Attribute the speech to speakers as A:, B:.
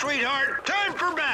A: sweetheart. Time for
B: bed.